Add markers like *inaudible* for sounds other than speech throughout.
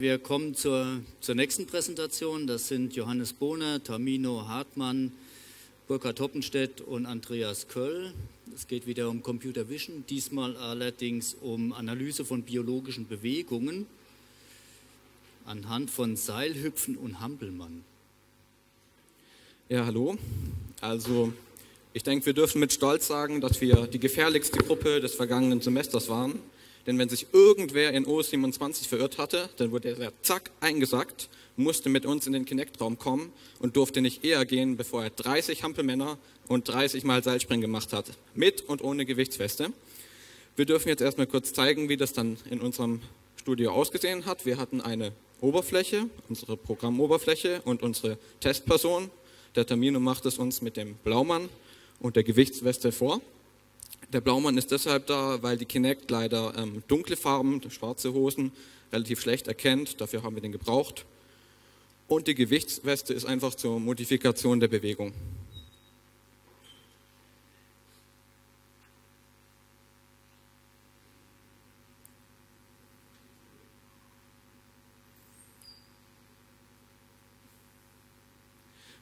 Wir kommen zur, zur nächsten Präsentation. Das sind Johannes Bohner, Tamino Hartmann, Burkhard Hoppenstedt und Andreas Köll. Es geht wieder um Computer Vision, diesmal allerdings um Analyse von biologischen Bewegungen anhand von Seilhüpfen und Hampelmann. Ja, hallo. Also ich denke, wir dürfen mit Stolz sagen, dass wir die gefährlichste Gruppe des vergangenen Semesters waren. Denn wenn sich irgendwer in OS27 verirrt hatte, dann wurde er zack eingesackt, musste mit uns in den Kinect-Raum kommen und durfte nicht eher gehen, bevor er 30 Hampelmänner und 30 Mal Seilspringen gemacht hat. Mit und ohne Gewichtsweste. Wir dürfen jetzt erstmal kurz zeigen, wie das dann in unserem Studio ausgesehen hat. Wir hatten eine Oberfläche, unsere Programmoberfläche und unsere Testperson. Der Termino macht es uns mit dem Blaumann und der Gewichtsweste vor. Der Blaumann ist deshalb da, weil die Kinect leider ähm, dunkle Farben, schwarze Hosen, relativ schlecht erkennt. Dafür haben wir den gebraucht. Und die Gewichtsweste ist einfach zur Modifikation der Bewegung.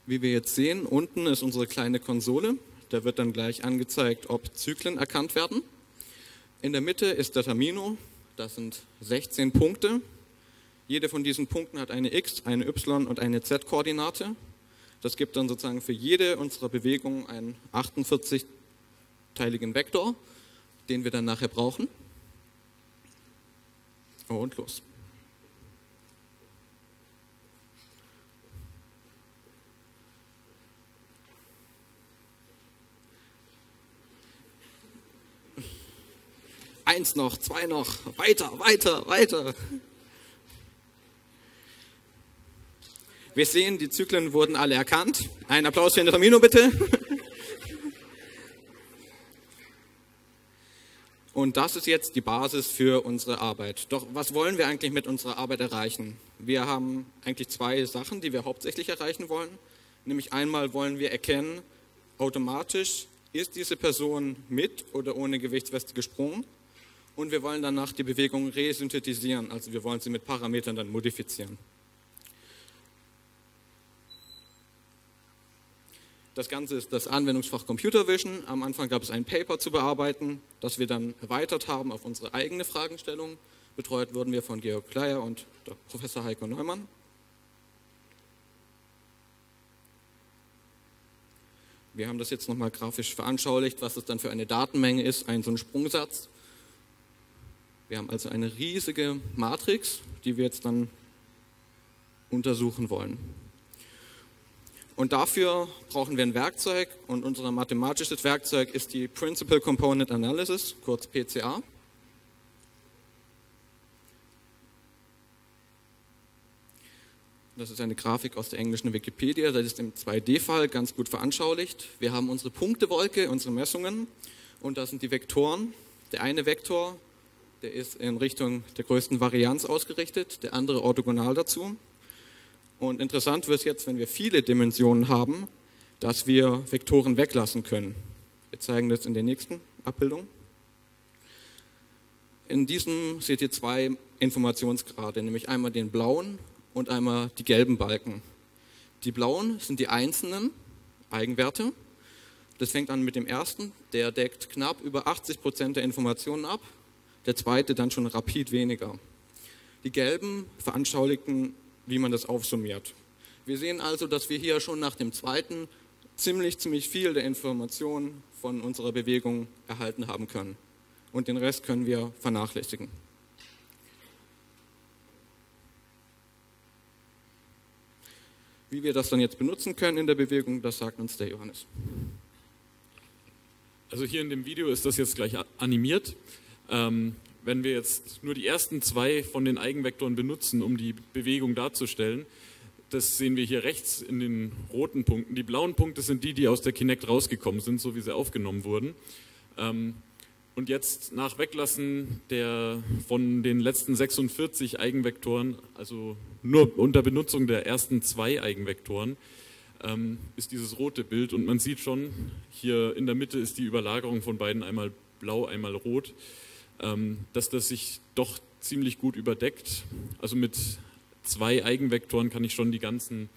Wie wir jetzt sehen, unten ist unsere kleine Konsole. Da wird dann gleich angezeigt, ob Zyklen erkannt werden. In der Mitte ist der Termino. Das sind 16 Punkte. Jede von diesen Punkten hat eine X, eine Y und eine Z-Koordinate. Das gibt dann sozusagen für jede unserer Bewegungen einen 48-teiligen Vektor, den wir dann nachher brauchen. Und los. Eins noch, zwei noch, weiter, weiter, weiter. Wir sehen, die Zyklen wurden alle erkannt. Ein Applaus für den Ramino bitte. Und das ist jetzt die Basis für unsere Arbeit. Doch was wollen wir eigentlich mit unserer Arbeit erreichen? Wir haben eigentlich zwei Sachen, die wir hauptsächlich erreichen wollen. Nämlich einmal wollen wir erkennen, automatisch ist diese Person mit oder ohne Gewichtsweste gesprungen und wir wollen danach die Bewegung resynthetisieren, also wir wollen sie mit Parametern dann modifizieren. Das Ganze ist das Anwendungsfach Computer Vision. Am Anfang gab es ein Paper zu bearbeiten, das wir dann erweitert haben auf unsere eigene Fragestellung. Betreut wurden wir von Georg Kleier und Professor Heiko Neumann. Wir haben das jetzt nochmal grafisch veranschaulicht, was es dann für eine Datenmenge ist, ein so ein Sprungsatz. Wir haben also eine riesige Matrix, die wir jetzt dann untersuchen wollen. Und dafür brauchen wir ein Werkzeug und unser mathematisches Werkzeug ist die Principal Component Analysis, kurz PCA. Das ist eine Grafik aus der englischen Wikipedia, das ist im 2D-Fall ganz gut veranschaulicht. Wir haben unsere Punktewolke, unsere Messungen und da sind die Vektoren. Der eine Vektor der ist in Richtung der größten Varianz ausgerichtet, der andere orthogonal dazu. Und interessant wird es jetzt, wenn wir viele Dimensionen haben, dass wir Vektoren weglassen können. Wir zeigen das in der nächsten Abbildung. In diesem seht ihr zwei Informationsgrade, nämlich einmal den blauen und einmal die gelben Balken. Die blauen sind die einzelnen Eigenwerte. Das fängt an mit dem ersten, der deckt knapp über 80 Prozent der Informationen ab der zweite dann schon rapid weniger. Die gelben veranschauligen, wie man das aufsummiert. Wir sehen also, dass wir hier schon nach dem zweiten ziemlich, ziemlich viel der Informationen von unserer Bewegung erhalten haben können. Und den Rest können wir vernachlässigen. Wie wir das dann jetzt benutzen können in der Bewegung, das sagt uns der Johannes. Also hier in dem Video ist das jetzt gleich animiert. Ähm, wenn wir jetzt nur die ersten zwei von den Eigenvektoren benutzen, um die Bewegung darzustellen, das sehen wir hier rechts in den roten Punkten. Die blauen Punkte sind die, die aus der Kinect rausgekommen sind, so wie sie aufgenommen wurden. Ähm, und jetzt nach Weglassen der, von den letzten 46 Eigenvektoren, also nur unter Benutzung der ersten zwei Eigenvektoren, ähm, ist dieses rote Bild. Und man sieht schon, hier in der Mitte ist die Überlagerung von beiden einmal blau, einmal rot. Ähm, dass das sich doch ziemlich gut überdeckt. Also mit zwei Eigenvektoren kann ich schon die, ganzen,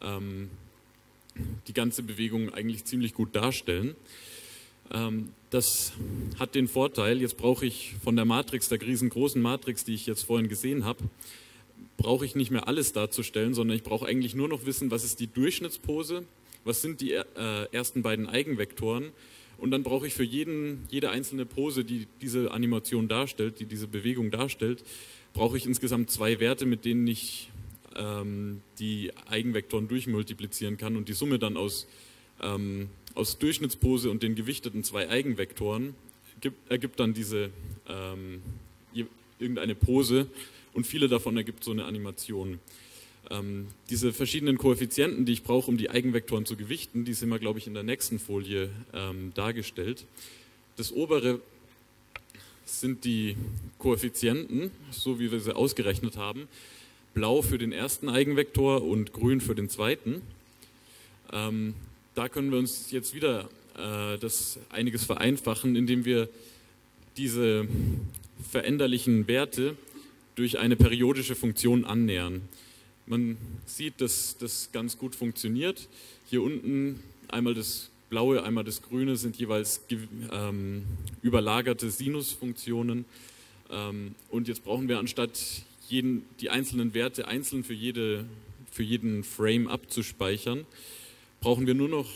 ähm, die ganze Bewegung eigentlich ziemlich gut darstellen. Ähm, das hat den Vorteil, jetzt brauche ich von der Matrix, der riesengroßen Matrix, die ich jetzt vorhin gesehen habe, brauche ich nicht mehr alles darzustellen, sondern ich brauche eigentlich nur noch wissen, was ist die Durchschnittspose, was sind die äh, ersten beiden Eigenvektoren und dann brauche ich für jeden, jede einzelne Pose, die diese Animation darstellt, die diese Bewegung darstellt, brauche ich insgesamt zwei Werte, mit denen ich ähm, die Eigenvektoren durchmultiplizieren kann und die Summe dann aus, ähm, aus Durchschnittspose und den gewichteten zwei Eigenvektoren gibt, ergibt dann diese ähm, irgendeine Pose und viele davon ergibt so eine Animation. Ähm, diese verschiedenen Koeffizienten, die ich brauche, um die Eigenvektoren zu gewichten, die sind wir, glaube ich, in der nächsten Folie ähm, dargestellt. Das obere sind die Koeffizienten, so wie wir sie ausgerechnet haben. Blau für den ersten Eigenvektor und grün für den zweiten. Ähm, da können wir uns jetzt wieder äh, das einiges vereinfachen, indem wir diese veränderlichen Werte durch eine periodische Funktion annähern. Man sieht, dass das ganz gut funktioniert. Hier unten einmal das blaue, einmal das grüne sind jeweils ähm, überlagerte Sinusfunktionen. Ähm, und jetzt brauchen wir anstatt jeden, die einzelnen Werte einzeln für, jede, für jeden Frame abzuspeichern, brauchen wir nur noch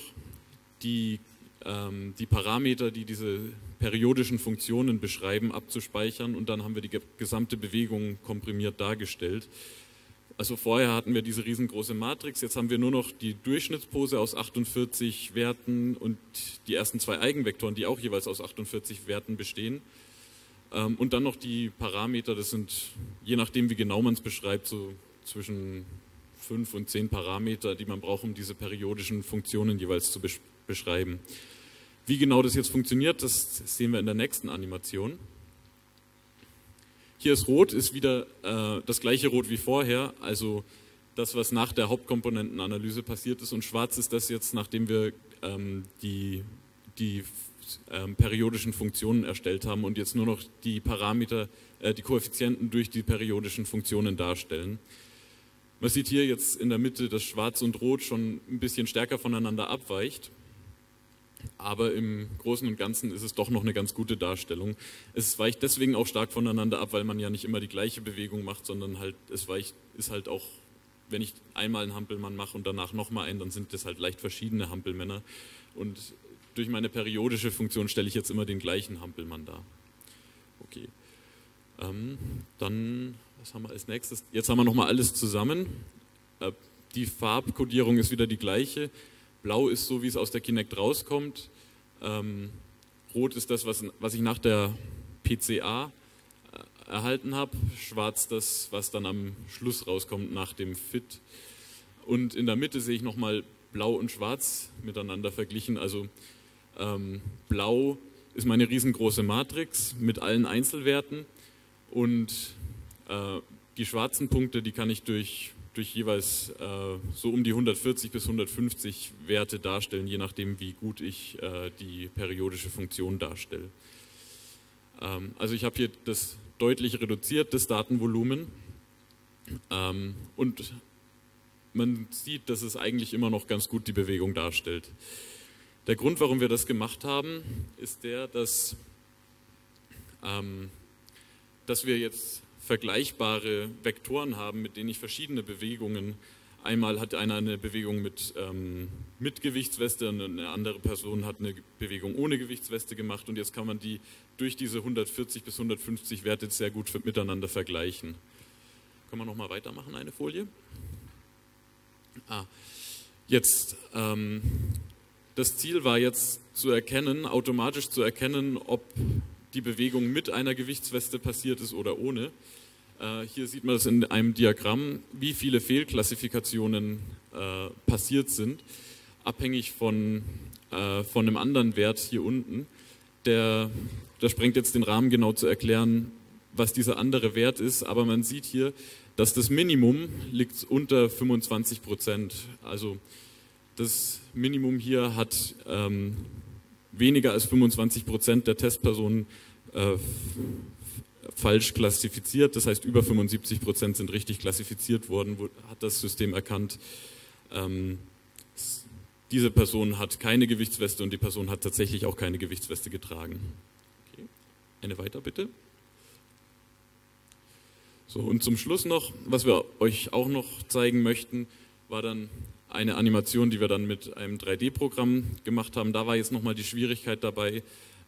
die, ähm, die Parameter, die diese periodischen Funktionen beschreiben, abzuspeichern und dann haben wir die gesamte Bewegung komprimiert dargestellt. Also vorher hatten wir diese riesengroße Matrix, jetzt haben wir nur noch die Durchschnittspose aus 48 Werten und die ersten zwei Eigenvektoren, die auch jeweils aus 48 Werten bestehen. Ähm, und dann noch die Parameter, das sind, je nachdem wie genau man es beschreibt, so zwischen fünf und zehn Parameter, die man braucht, um diese periodischen Funktionen jeweils zu beschreiben. Wie genau das jetzt funktioniert, das sehen wir in der nächsten Animation. Hier ist Rot, ist wieder äh, das gleiche Rot wie vorher, also das, was nach der Hauptkomponentenanalyse passiert ist. Und Schwarz ist das jetzt, nachdem wir ähm, die, die ähm, periodischen Funktionen erstellt haben und jetzt nur noch die Parameter, äh, die Koeffizienten durch die periodischen Funktionen darstellen. Man sieht hier jetzt in der Mitte, dass Schwarz und Rot schon ein bisschen stärker voneinander abweicht aber im Großen und Ganzen ist es doch noch eine ganz gute Darstellung. Es weicht deswegen auch stark voneinander ab, weil man ja nicht immer die gleiche Bewegung macht, sondern halt, es weicht, ist halt auch, wenn ich einmal einen Hampelmann mache und danach nochmal einen, dann sind das halt leicht verschiedene Hampelmänner. Und durch meine periodische Funktion stelle ich jetzt immer den gleichen Hampelmann dar. Okay. Ähm, dann, was haben wir als nächstes? Jetzt haben wir nochmal alles zusammen. Äh, die Farbkodierung ist wieder die gleiche. Blau ist so, wie es aus der Kinect rauskommt. Ähm, Rot ist das, was, was ich nach der PCA äh, erhalten habe. Schwarz das, was dann am Schluss rauskommt nach dem Fit. Und in der Mitte sehe ich nochmal Blau und Schwarz miteinander verglichen. Also ähm, Blau ist meine riesengroße Matrix mit allen Einzelwerten und äh, die schwarzen Punkte, die kann ich durch durch jeweils äh, so um die 140 bis 150 Werte darstellen, je nachdem, wie gut ich äh, die periodische Funktion darstelle. Ähm, also ich habe hier das deutlich reduziert, das Datenvolumen. Ähm, und man sieht, dass es eigentlich immer noch ganz gut die Bewegung darstellt. Der Grund, warum wir das gemacht haben, ist der, dass, ähm, dass wir jetzt vergleichbare Vektoren haben, mit denen ich verschiedene Bewegungen, einmal hat einer eine Bewegung mit, ähm, mit Gewichtsweste und eine andere Person hat eine Bewegung ohne Gewichtsweste gemacht und jetzt kann man die durch diese 140 bis 150 Werte sehr gut miteinander vergleichen. Können wir nochmal weitermachen, eine Folie? Ah, jetzt, ähm, das Ziel war jetzt zu erkennen, automatisch zu erkennen, ob die Bewegung mit einer Gewichtsweste passiert ist oder ohne. Äh, hier sieht man das in einem Diagramm, wie viele Fehlklassifikationen äh, passiert sind, abhängig von, äh, von einem anderen Wert hier unten. Der, der sprengt jetzt den Rahmen genau zu erklären, was dieser andere Wert ist, aber man sieht hier, dass das Minimum liegt unter 25 Prozent. Also das Minimum hier hat ähm, weniger als 25 Prozent der Testpersonen äh, falsch klassifiziert. Das heißt, über 75 Prozent sind richtig klassifiziert worden, hat das System erkannt. Ähm, diese Person hat keine Gewichtsweste und die Person hat tatsächlich auch keine Gewichtsweste getragen. Okay. Eine weiter bitte. So, und zum Schluss noch, was wir euch auch noch zeigen möchten, war dann eine Animation, die wir dann mit einem 3D-Programm gemacht haben. Da war jetzt nochmal die Schwierigkeit dabei,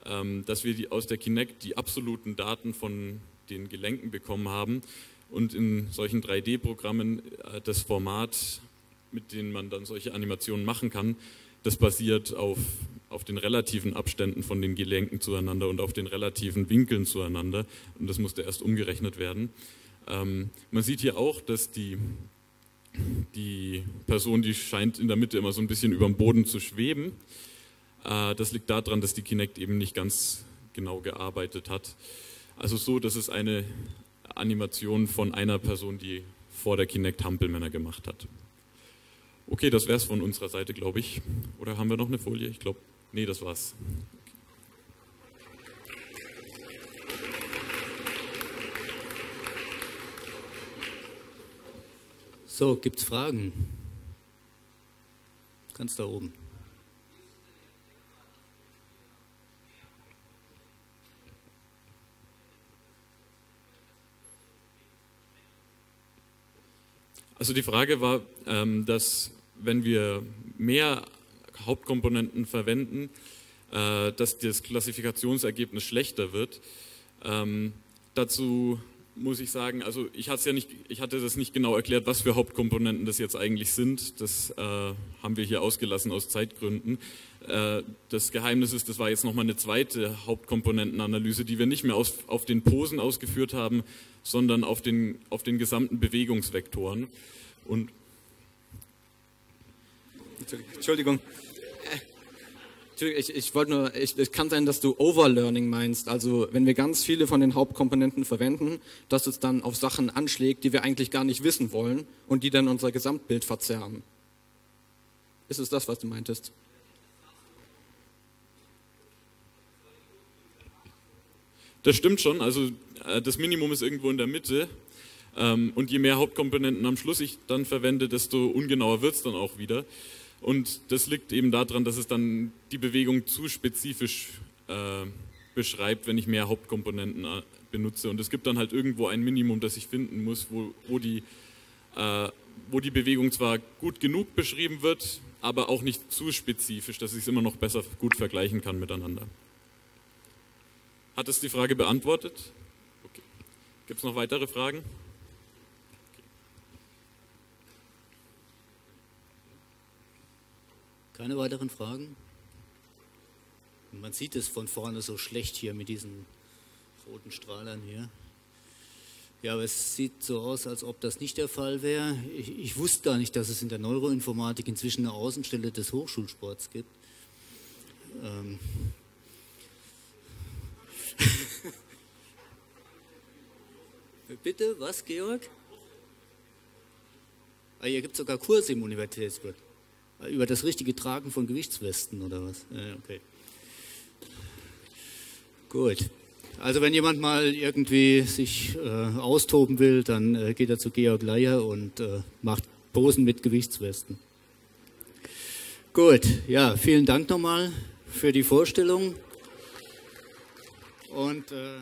ähm, dass wir die, aus der Kinect die absoluten Daten von den Gelenken bekommen haben und in solchen 3D-Programmen äh, das Format, mit dem man dann solche Animationen machen kann, das basiert auf, auf den relativen Abständen von den Gelenken zueinander und auf den relativen Winkeln zueinander und das musste erst umgerechnet werden. Ähm, man sieht hier auch, dass die, die Person, die scheint in der Mitte immer so ein bisschen über dem Boden zu schweben. Äh, das liegt daran, dass die Kinect eben nicht ganz genau gearbeitet hat. Also so, dass es eine Animation von einer Person, die vor der Kinect Hampelmänner gemacht hat. Okay, das wäre es von unserer Seite, glaube ich. Oder haben wir noch eine Folie? Ich glaube, nee, das war's. So, gibt es Fragen? Ganz da oben. Also die Frage war, ähm, dass wenn wir mehr Hauptkomponenten verwenden, äh, dass das Klassifikationsergebnis schlechter wird. Ähm, dazu muss ich sagen, also ich hatte, ja nicht, ich hatte das nicht genau erklärt, was für Hauptkomponenten das jetzt eigentlich sind. Das äh, haben wir hier ausgelassen aus Zeitgründen. Äh, das Geheimnis ist, das war jetzt nochmal eine zweite Hauptkomponentenanalyse, die wir nicht mehr aus, auf den Posen ausgeführt haben, sondern auf den, auf den gesamten Bewegungsvektoren. Und Entschuldigung. Ich, ich wollte nur, ich, es kann sein, dass du Overlearning meinst. Also wenn wir ganz viele von den Hauptkomponenten verwenden, dass es dann auf Sachen anschlägt, die wir eigentlich gar nicht wissen wollen und die dann unser Gesamtbild verzerren. Ist es das, was du meintest? Das stimmt schon. Also äh, das Minimum ist irgendwo in der Mitte. Ähm, und je mehr Hauptkomponenten am Schluss ich dann verwende, desto ungenauer wird es dann auch wieder. Und das liegt eben daran, dass es dann die Bewegung zu spezifisch äh, beschreibt, wenn ich mehr Hauptkomponenten äh, benutze. Und es gibt dann halt irgendwo ein Minimum, das ich finden muss, wo, wo, die, äh, wo die Bewegung zwar gut genug beschrieben wird, aber auch nicht zu spezifisch, dass ich es immer noch besser gut vergleichen kann miteinander. Hat es die Frage beantwortet? Okay. Gibt es noch weitere Fragen? Keine weiteren Fragen? Man sieht es von vorne so schlecht hier mit diesen roten Strahlern hier. Ja, aber es sieht so aus, als ob das nicht der Fall wäre. Ich, ich, wusste gar nicht, dass es in der Neuroinformatik inzwischen eine Außenstelle des Hochschulsports gibt. Ähm. *laughs* Bitte, was, Georg? Ah, hier gibt es sogar Kurse im Universitätswirt. Über das richtige Tragen von Gewichtswesten oder was? Ja, okay. Gut. Also wenn jemand mal irgendwie sich äh, austoben will, dann äh, geht er zu Georg Leier und äh, macht Posen mit Gewichtswesten. Gut, ja, vielen Dank nochmal für die Vorstellung. Und äh